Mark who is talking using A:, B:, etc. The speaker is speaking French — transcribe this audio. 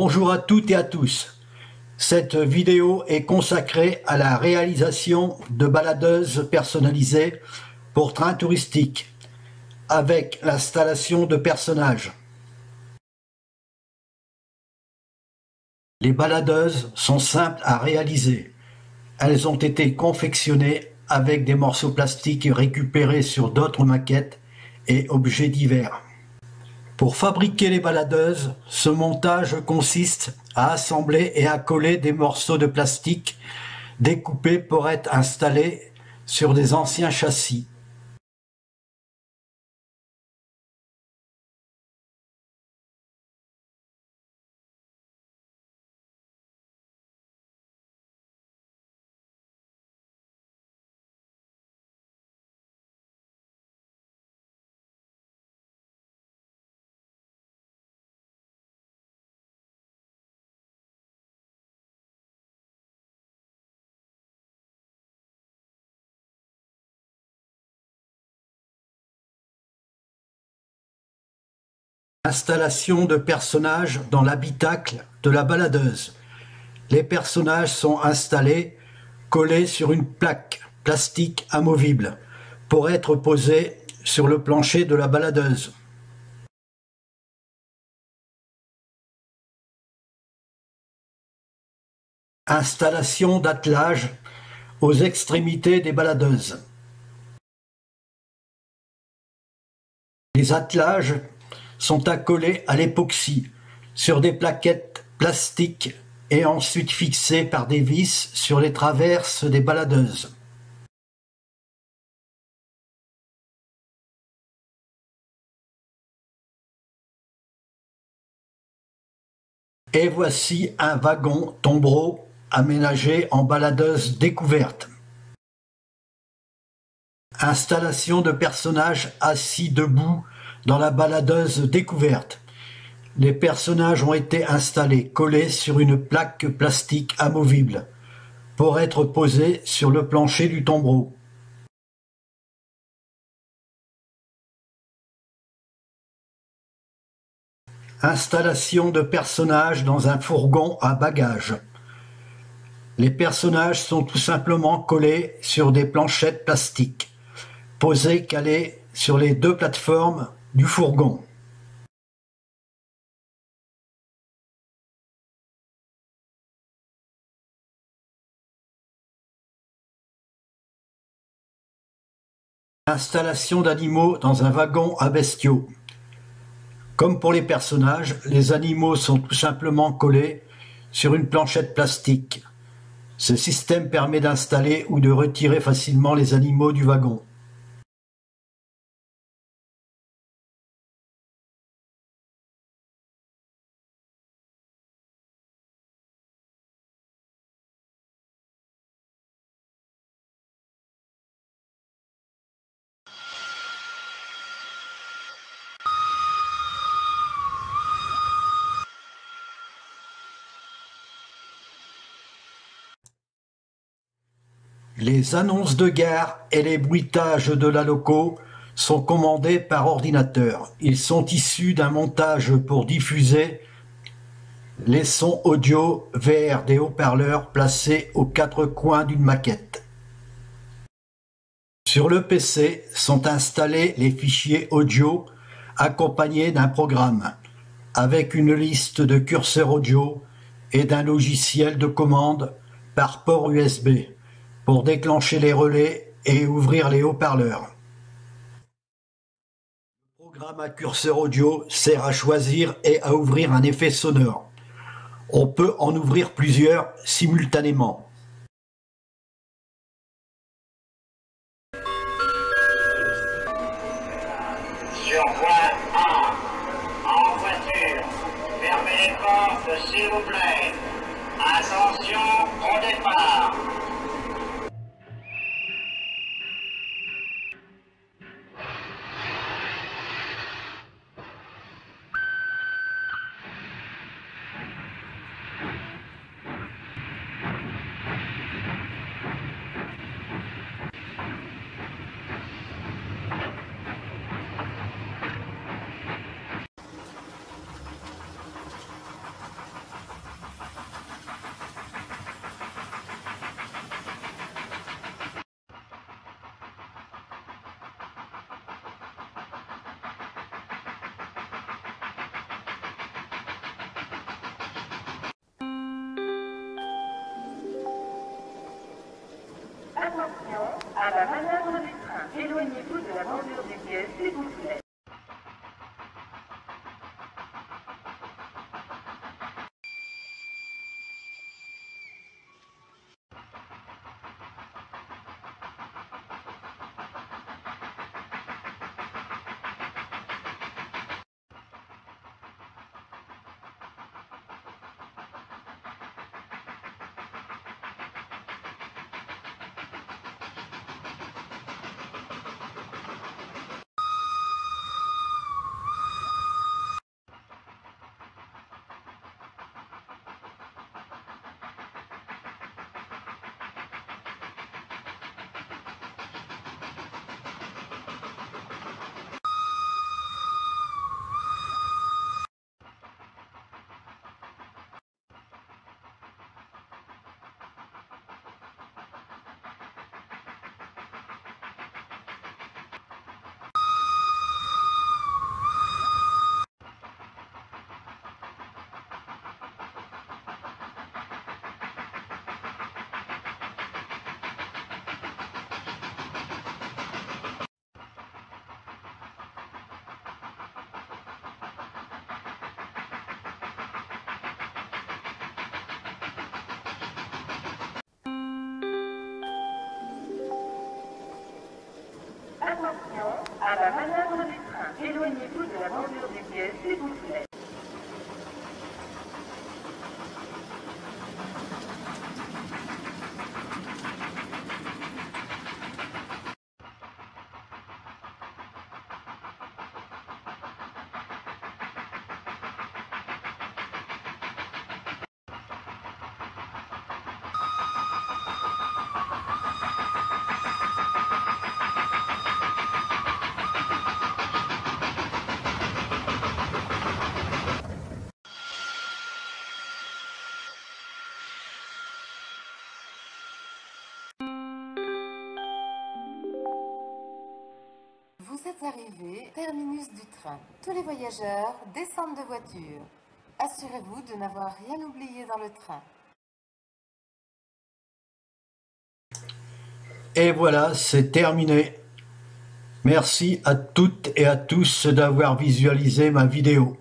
A: Bonjour à toutes et à tous. Cette vidéo est consacrée à la réalisation de baladeuses personnalisées pour trains touristiques avec l'installation de personnages. Les baladeuses sont simples à réaliser. Elles ont été confectionnées avec des morceaux plastiques récupérés sur d'autres maquettes et objets divers. Pour fabriquer les baladeuses, ce montage consiste à assembler et à coller des morceaux de plastique découpés pour être installés sur des anciens châssis. Installation de personnages dans l'habitacle de la baladeuse. Les personnages sont installés, collés sur une plaque plastique amovible, pour être posés sur le plancher de la baladeuse. Installation d'attelage aux extrémités des baladeuses. Les attelages sont accolés à l'époxy sur des plaquettes plastiques et ensuite fixés par des vis sur les traverses des baladeuses. Et voici un wagon tombereau aménagé en baladeuse découverte. Installation de personnages assis debout dans la baladeuse découverte, les personnages ont été installés collés sur une plaque plastique amovible pour être posés sur le plancher du tombereau. Installation de personnages dans un fourgon à bagages. Les personnages sont tout simplement collés sur des planchettes plastiques, posées calées sur les deux plateformes du fourgon. Installation d'animaux dans un wagon à bestiaux. Comme pour les personnages, les animaux sont tout simplement collés sur une planchette plastique. Ce système permet d'installer ou de retirer facilement les animaux du wagon. Les annonces de gare et les bruitages de la loco sont commandés par ordinateur. Ils sont issus d'un montage pour diffuser les sons audio vers des haut-parleurs placés aux quatre coins d'une maquette. Sur le PC sont installés les fichiers audio accompagnés d'un programme avec une liste de curseurs audio et d'un logiciel de commande par port USB pour déclencher les relais et ouvrir les haut-parleurs. Le programme à curseur audio sert à choisir et à ouvrir un effet sonore. On peut en ouvrir plusieurs simultanément.
B: Sur voie A, en voiture, fermez les portes s'il vous plaît.
C: À la manœuvre du train. Éloignez-vous de la bordure des pièces, s'il vous plaît. À la manœuvre du train. Éloignez-vous de la bordure des pièces, s'il vous plaît.
D: Vous êtes arrivé terminus du train. Tous les voyageurs descendent de voiture. Assurez-vous de n'avoir rien oublié dans le train.
A: Et voilà, c'est terminé. Merci à toutes et à tous d'avoir visualisé ma vidéo.